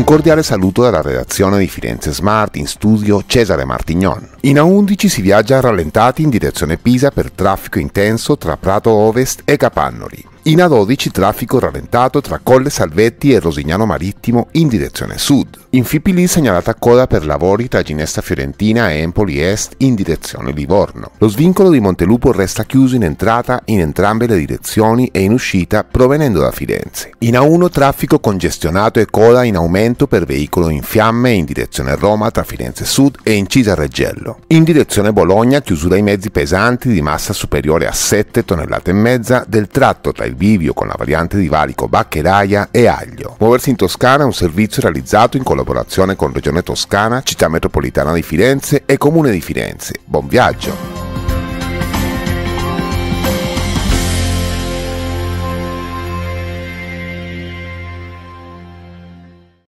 Un cordiale saluto dalla redazione di Firenze Smart in studio Cesare Martignon. In A11 si viaggia rallentati in direzione Pisa per traffico intenso tra Prato Ovest e Capannori. In A12 traffico rallentato tra Colle Salvetti e Rosignano Marittimo in direzione sud. In Fipili segnalata coda per lavori tra Ginesta Fiorentina e Empoli Est in direzione Livorno. Lo svincolo di Montelupo resta chiuso in entrata in entrambe le direzioni e in uscita provenendo da Firenze. In A1 traffico congestionato e coda in aumento per veicolo in fiamme in direzione Roma tra Firenze Sud e Incisa Reggello. In direzione Bologna chiusura ai mezzi pesanti di massa superiore a 7 tonnellate e mezza del tratto tra il bivio con la variante di valico Baccheraia e Aglio. Muoversi in Toscana è un servizio realizzato in collaborazione con Regione Toscana, Città Metropolitana di Firenze e Comune di Firenze. Buon viaggio!